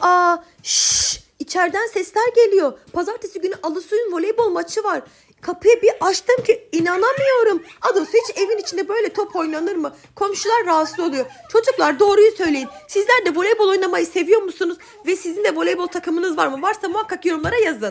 Aa, şşş, içeriden sesler geliyor. Pazartesi günü Alısu'nun voleybol maçı var. Kapıyı bir açtım ki inanamıyorum. Adosu hiç evin içinde böyle top oynanır mı? Komşular rahatsız oluyor. Çocuklar doğruyu söyleyin. Sizler de voleybol oynamayı seviyor musunuz? Ve sizin de voleybol takımınız var mı? Varsa muhakkak yorumlara yazın.